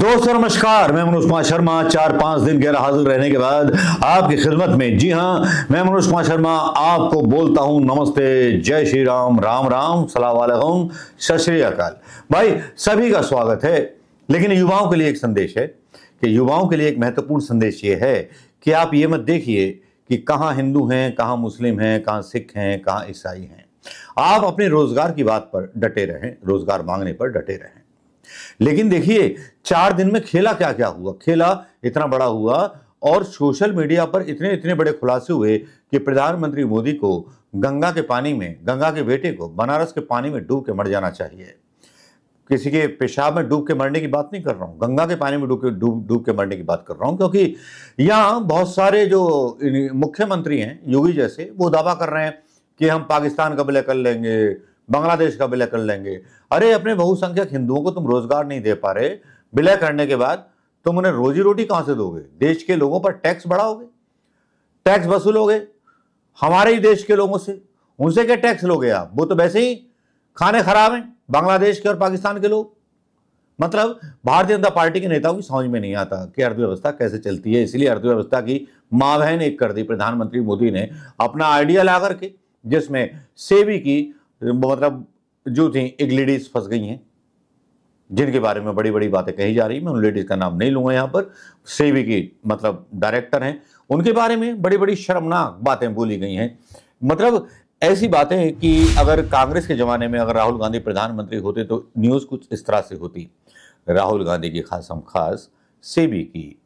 दोस्तों, नमस्कार। मैं मनोज कुमार शर्मा, चार पाँच दिन गैर हाजिर रहने के बाद आपकी खिदमत में। जी हाँ मैं मनोज कुमार शर्मा आपको बोलता हूँ, नमस्ते, जय श्री राम राम राम, सलाम सत श्री अकाल। भाई, सभी का स्वागत है, लेकिन युवाओं के लिए एक संदेश है कि युवाओं के लिए एक महत्वपूर्ण संदेश ये है कि आप ये मत देखिए कि कहाँ हिंदू हैं, कहाँ मुस्लिम हैं, कहाँ सिख हैं, कहाँ ईसाई हैं। आप अपने रोज़गार की बात पर डटे रहें, रोज़गार मांगने पर डटे रहें। लेकिन देखिए, चार दिन में खेला क्या क्या हुआ? खेला इतना बड़ा हुआ और सोशल मीडिया पर इतने इतने बड़े खुलासे हुए कि प्रधानमंत्री मोदी को गंगा के पानी में, गंगा के बेटे को, बनारस के पानी में डूब के मर जाना चाहिए। किसी के पेशाब में डूब के मरने की बात नहीं कर रहा हूँ, गंगा के पानी में डूब के, डूब डूब के मरने की बात कर रहा हूँ, क्योंकि यहाँ बहुत सारे जो मुख्यमंत्री हैं, योगी जैसे, वो दावा कर रहे हैं कि हम पाकिस्तान का कर लेंगे बांग्लादेश का विलय कर लेंगे। अरे, अपने बहुसंख्यक हिंदुओं को तुम रोज़गार नहीं दे पा रहे। विलय करने के बाद तुम उन्हें रोजी रोटी कहाँ से दोगे? देश के लोगों पर टैक्स बढ़ाओगे? टैक्स वसूलोगे? हमारे ही देश के लोगों से। उनसे क्या टैक्स लोगे आप? वो तो वैसे ही खाने खराब हैं, बांग्लादेश के और पाकिस्तान के लोग। मतलब भारतीय जनता पार्टी के नेताओं की समझ में नहीं आता कि अर्थव्यवस्था कैसे चलती है। इसलिए अर्थव्यवस्था की माँ बहन एक कर दी प्रधानमंत्री मोदी ने अपना आइडिया ला करके, जिसमें सेबी की मतलब जो थी, एक लेडीज़ फंस गई हैं, जिनके बारे में बड़ी बड़ी बातें कही जा रही मैं उन लेडीज़ का नाम नहीं लूँगा यहाँ पर। सेवी की मतलब डायरेक्टर हैं। उनके बारे में बड़ी बड़ी शर्मनाक बातें बोली गई हैं। मतलब ऐसी बातें कि अगर कांग्रेस के ज़माने में अगर राहुल गांधी प्रधानमंत्री होते तो न्यूज़ कुछ इस तरह से होती। राहुल गांधी की खास हम खास सेबी की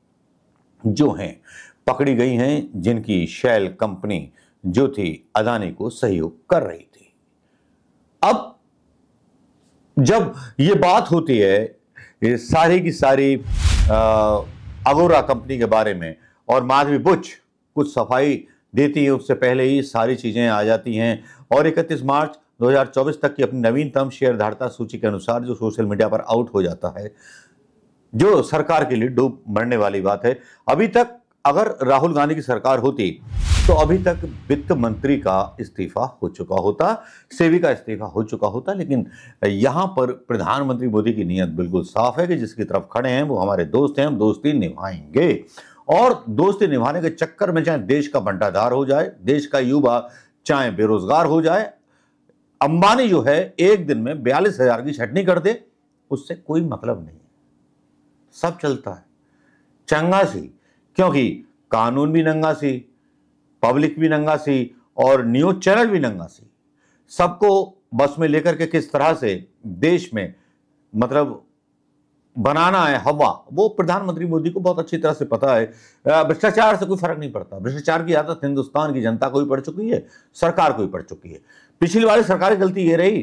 जो हैं, पकड़ी गई हैं, जिनकी शैल कंपनी जो थी, अदानी को सहयोग कर रही थी। अब जब ये बात होती है, ये सारी की सारी अगोरा कंपनी के बारे में, और माधवी बुच कुछ सफ़ाई देती है, उससे पहले ही सारी चीज़ें आ जाती हैं, और 31 मार्च 2024 तक की अपनी नवीनतम शेयर धारता सूची के अनुसार जो सोशल मीडिया पर आउट हो जाता है, जो सरकार के लिए डूब मरने वाली बात है, अभी तक अगर राहुल गांधी की सरकार होती तो अभी तक वित्त मंत्री का इस्तीफा हो चुका होता सेवी का इस्तीफा हो चुका होता, लेकिन यहाँ पर प्रधानमंत्री मोदी की नीयत बिल्कुल साफ़ है कि जिसकी तरफ़ खड़े हैं, वो हमारे दोस्त हैं, हम दोस्ती निभाएँगे। और दोस्ती निभाने के चक्कर में चाहे देश का बंटाधार हो जाए, देश का युवा चाहे बेरोजगार हो जाए, अंबानी जो है, एक दिन में बयालीस हज़ार की छटनी कर दे, उससे कोई मतलब नहीं सब चलता है। चंगा सी क्योंकि कानून भी नंगा सी, पब्लिक भी नंगा सी और न्यूज़ चैनल भी नंगा सी। सबको बस में लेकर के किस तरह से देश में मतलब बनाना है हवा, वो प्रधानमंत्री मोदी को बहुत अच्छी तरह से पता है। भ्रष्टाचार से कोई फ़र्क नहीं पड़ता। भ्रष्टाचार की आदत हिंदुस्तान की जनता को भी पड़ चुकी है, सरकार को भी पड़ चुकी है। पिछली बार सरकार की गलती ये रही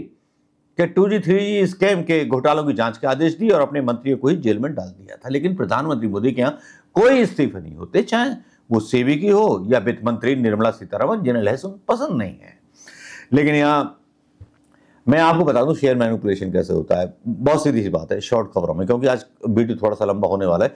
कि two G three G scam के घोटालों की जाँच के आदेश दिए और अपने मंत्रियों को ही जेल में डाल दिया था। लेकिन प्रधानमंत्री मोदी के यहाँ कोई इस्तीफे नहीं होते, चाहे वो सेवी की हो या वित्त मंत्री निर्मला सीतारमन जिन्हें लहसुन पसंद नहीं है। लेकिन यहाँ मैं आपको बता दूँ शेयर मैनिपुलेशन कैसे होता है? बहुत सीधी सी बात है शॉर्ट खबरों में, क्योंकि आज वीडियो थोड़ा सा लंबा होने वाला है।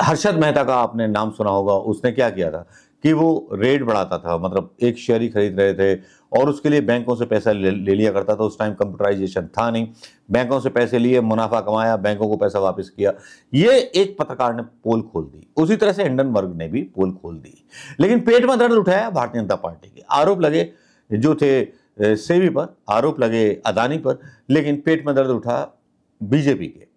हर्षद मेहता का आपने नाम सुना होगा, उसने क्या किया था? कि वो रेट बढ़ाता था मतलब एक शेयर ही खरीद रहे थे और उसके लिए बैंकों से पैसा ले, ले लिया करता था। उस टाइम कंप्यूटराइजेशन था नहीं। बैंकों से पैसे लिए मुनाफा कमाया बैंकों को पैसा वापस किया। ये एक पत्रकार ने पोल खोल दी। उसी तरह से हिंडनबर्ग ने भी पोल खोल दी। लेकिन पेट में दर्द उठाया भारतीय जनता पार्टी के। आरोप लगे जो थे सेवी पर आरोप लगे अदानी पर लेकिन पेट में दर्द उठा बीजेपी के।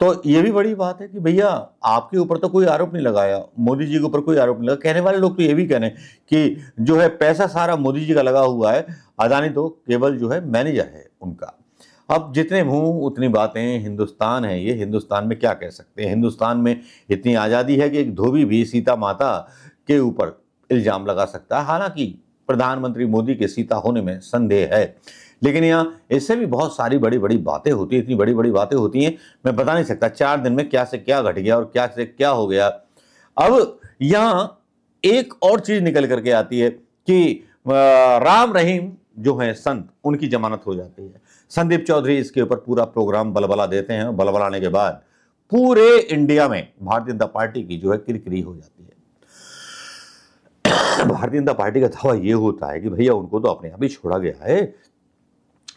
तो ये भी बड़ी बात है कि भैया, आपके ऊपर तो कोई आरोप नहीं लगाया, मोदी जी के ऊपर कोई आरोप नहीं लगा। कहने वाले लोग तो ये भी कह रहे हैं कि जो है पैसा सारा मोदी जी का लगा हुआ है, अदानी तो केवल जो है मैनेजर है उनका। अब जितने मुँह, उतनी बातें, हिंदुस्तान है ये, हिंदुस्तान में क्या कह सकते हैं? हिंदुस्तान में इतनी आज़ादी है कि एक धोबी भी सीता माता के ऊपर इल्ज़ाम लगा सकता है। हालाँकि प्रधानमंत्री मोदी के सीता होने में संदेह है। लेकिन यहाँ इससे भी बहुत सारी बड़ी बड़ी बातें होती हैं, इतनी बड़ी बड़ी बातें होती हैं, मैं बता नहीं सकता चार दिन में क्या से क्या घट गया और क्या से क्या हो गया। अब यहाँ एक और चीज़ निकल करके आती है कि राम रहीम जो है संत, उनकी जमानत हो जाती है। संदीप चौधरी इसके ऊपर पूरा प्रोग्राम बलबला देते हैं, बलबलाने के बाद पूरे इंडिया में भारतीय जनता पार्टी की जो है किरकिरी हो जाती है। भारतीय जनता पार्टी का दावा यह होता है कि भैया उनको तो अपने आप ही छोड़ा गया है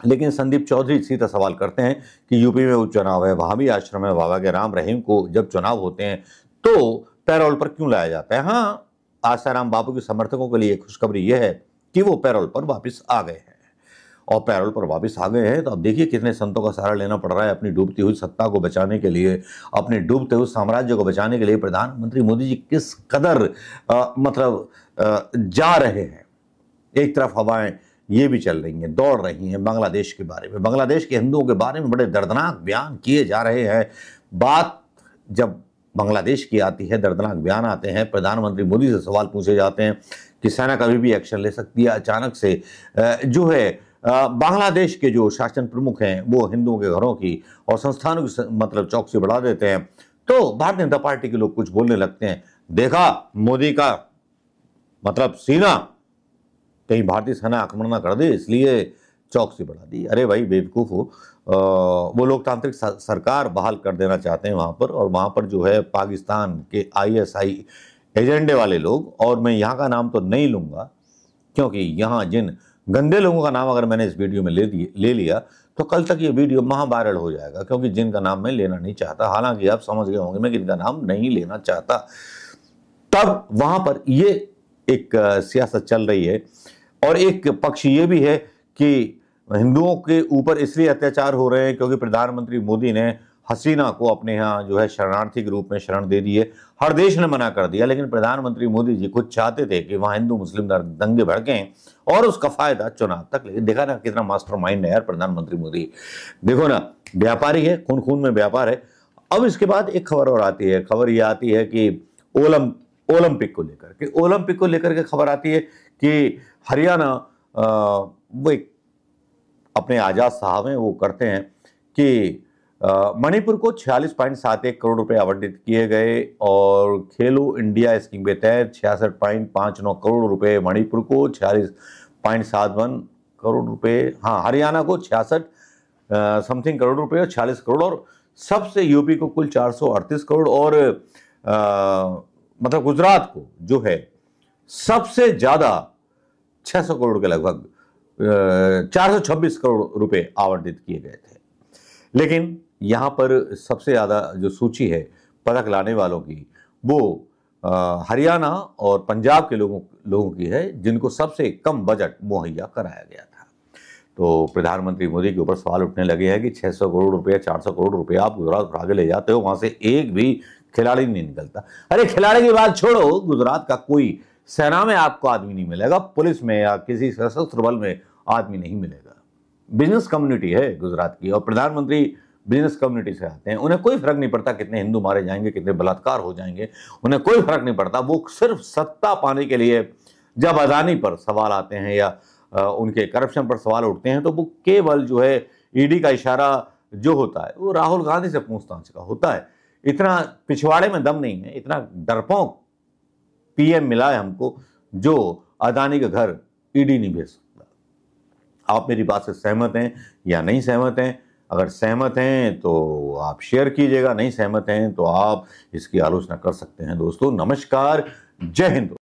लेकिन संदीप चौधरी सीधा सवाल करते हैं कि यूपी में उपचुनाव है वहाँ भी आश्रम है बाबा के राम रहीम को जब चुनाव होते हैं तो पैरोल पर क्यों लाया जाता है? हाँ आसाराम बाबू के समर्थकों के लिए खुशखबरी यह है कि वो पैरोल पर वापस आ गए हैं। और पैरोल पर वापस आ गए हैं तो अब देखिए कितने संतों का सहारा लेना पड़ रहा है अपनी डूबती हुई सत्ता को बचाने के लिए अपने डूबते हुए साम्राज्य को बचाने के लिए प्रधानमंत्री मोदी जी किस कदर आ, मतलब आ, जा रहे हैं। एक तरफ़ हवाएँ ये भी चल रही हैं, दौड़ रही हैं बांग्लादेश के बारे में। बांग्लादेश के हिंदुओं के बारे में बड़े दर्दनाक बयान किए जा रहे हैं। बात जब बांग्लादेश की आती है, दर्दनाक बयान आते हैं, प्रधानमंत्री मोदी से सवाल पूछे जाते हैं कि सेना कभी भी एक्शन ले सकती है अचानक से। जो है बांग्लादेश के जो शासन प्रमुख हैं, वो हिंदुओं के घरों की और संस्थानों की मतलब चौकसी बढ़ा देते हैं। तो भारतीय जनता पार्टी के लोग कुछ बोलने लगते हैं, देखा मोदी का मतलब सीना कहीं भारतीय सेना आक्रमण ना कर दे, इसलिए चौकसी बढ़ा दी। अरे भाई, बेवकूफ़ हो। वो लोकतांत्रिक सरकार बहाल कर देना चाहते हैं वहाँ पर, और वहाँ पर जो है पाकिस्तान के आईएसआई एजेंडे वाले लोग, और मैं यहाँ का नाम तो नहीं लूँगा, क्योंकि यहाँ जिन गंदे लोगों का नाम अगर मैंने इस वीडियो में ले दिए, ले लिया तो कल तक ये वीडियो महावायरल हो जाएगा, क्योंकि जिनका नाम मैं लेना नहीं चाहता, हालाँकि आप समझ गए होंगे मैं जिनका नाम नहीं लेना चाहता। तब वहाँ पर ये एक सियासत चल रही है और एक पक्ष ये भी है कि हिंदुओं के ऊपर इसलिए अत्याचार हो रहे हैं क्योंकि प्रधानमंत्री मोदी ने हसीना को अपने यहाँ जो है शरणार्थी के रूप में शरण दे दी है। हर देश ने मना कर दिया, लेकिन प्रधानमंत्री मोदी जी खुद चाहते थे कि वहाँ हिंदू, मुस्लिम दंगे भड़कें और उसका फ़ायदा चुनाव तक लेकिन देखा ना कितना मास्टर माइंड है यार प्रधानमंत्री मोदी। देखो ना, व्यापारी है खून खून में व्यापार है। अब इसके बाद एक खबर और आती है। खबर ये आती है कि ओलम ओलंपिक को लेकर के, ओलंपिक को लेकर के खबर आती है कि हरियाणा वो एक अपने आज़ाद साहब हैं वो करते हैं कि मणिपुर को छियालीस पॉइंट सात एक करोड़ रुपए आवंटित किए गए और खेलो इंडिया स्कीम के तहत छियासठ पॉइंट पाँच नौ करोड़ रुपए मणिपुर को छियालीस पॉइंट सात वन करोड़ रुपए हाँ हरियाणा को छियासठ समथिंग करोड़ रुपए और छियालीस करोड़ और सबसे यूपी को कुल चार सौ अड़तीस करोड़ और आ, मतलब गुजरात को जो है सबसे ज़्यादा 600 करोड़ के लगभग 426 करोड़ रुपए आवंटित किए गए थे। लेकिन यहाँ पर सबसे ज़्यादा जो सूची है पदक लाने वालों की, वो हरियाणा और पंजाब के लोगों लोगों की है, जिनको सबसे कम बजट मुहैया कराया गया था। तो प्रधानमंत्री मोदी के ऊपर सवाल उठने लगे हैं कि 600 करोड़ रुपए 400 करोड़ रुपया आप गुजरात उठा के ले जाते हो, वहाँ से एक भी खिलाड़ी नहीं निकलता। अरे खिलाड़ी की बात छोड़ो, गुजरात का कोई सेना में आपको आदमी नहीं मिलेगा, पुलिस में या किसी सशस्त्र बल में आदमी नहीं मिलेगा। बिज़नेस कम्युनिटी है गुजरात की और प्रधानमंत्री बिज़नेस कम्युनिटी से आते हैं। उन्हें कोई फ़र्क नहीं पड़ता कितने हिंदू मारे जाएँगे, कितने बलात्कार हो जाएँगे। उन्हें कोई फ़र्क नहीं पड़ता। वो सिर्फ़ सत्ता पाने के लिए जब अदानी पर सवाल आते हैं या उनके करप्शन पर सवाल उठते हैं तो वो केवल जो है ईडी का इशारा जो होता है, वो राहुल गांधी से पूछताछ का होता है। इतना पिछवाड़े में दम नहीं है, इतना डरपोक पीएम मिला है हमको, जो अदानी का घर ईडी नहीं भेज सकता। आप मेरी बात से सहमत हैं या नहीं सहमत हैं? अगर सहमत हैं तो आप शेयर कीजिएगा, नहीं सहमत हैं तो आप इसकी आलोचना कर सकते हैं। दोस्तों, नमस्कार, जय हिंद।